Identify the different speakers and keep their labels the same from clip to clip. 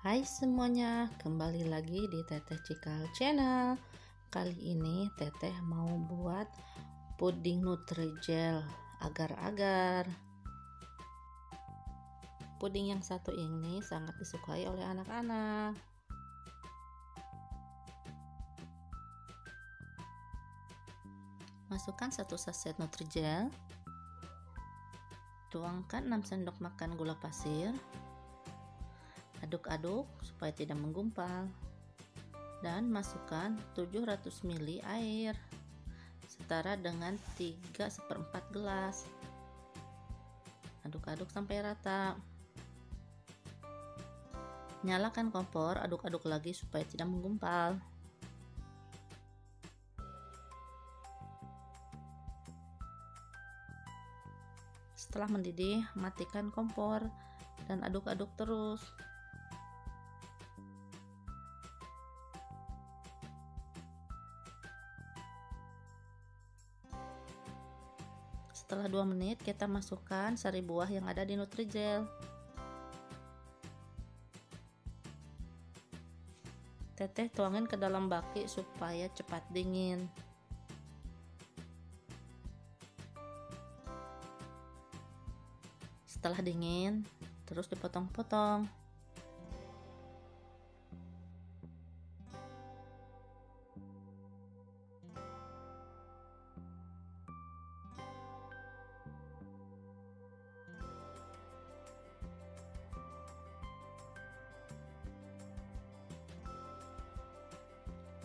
Speaker 1: Hai semuanya, kembali lagi di Teteh Cikal Channel. Kali ini Teteh mau buat puding Nutrijel agar-agar. Puding yang satu ini sangat disukai oleh anak-anak. Masukkan satu saset Nutrijel. Tuangkan 6 sendok makan gula pasir Aduk-aduk supaya tidak menggumpal. Dan masukkan 700 ml air setara dengan 3 seperempat gelas. Aduk-aduk sampai rata. Nyalakan kompor, aduk-aduk lagi supaya tidak menggumpal. Setelah mendidih, matikan kompor dan aduk-aduk terus. Setelah 2 menit, kita masukkan sari buah yang ada di Nutrijel. Teteh tuangin ke dalam baki supaya cepat dingin. Setelah dingin, terus dipotong-potong.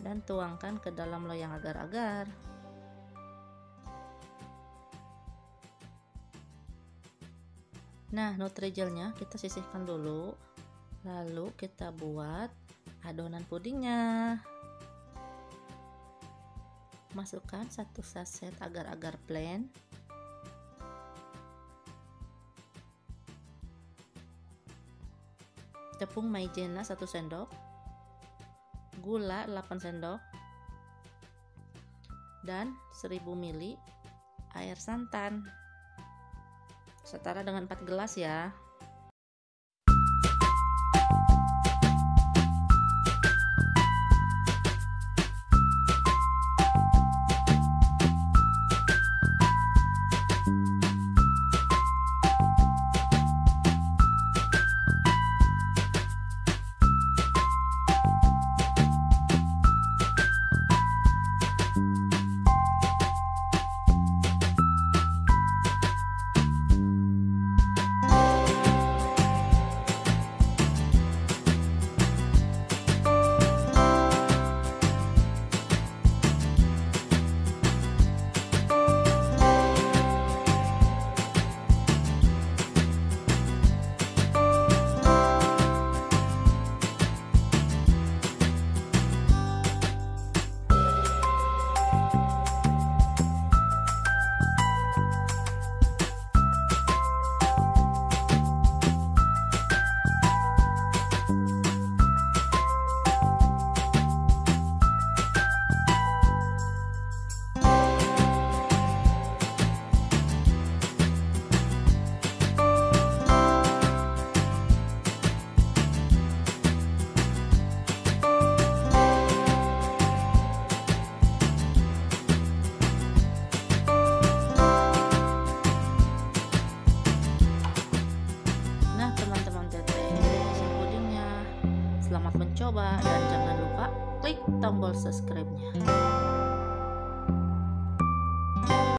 Speaker 1: Dan tuangkan ke dalam loyang agar-agar. Nah, nutrigelnya kita sisihkan dulu. Lalu kita buat adonan pudingnya. Masukkan satu saset agar-agar plain. Tepung maizena 1 sendok gula 8 sendok dan 1000 ml air santan setara dengan 4 gelas ya Selamat mencoba dan jangan lupa klik tombol subscribe-nya.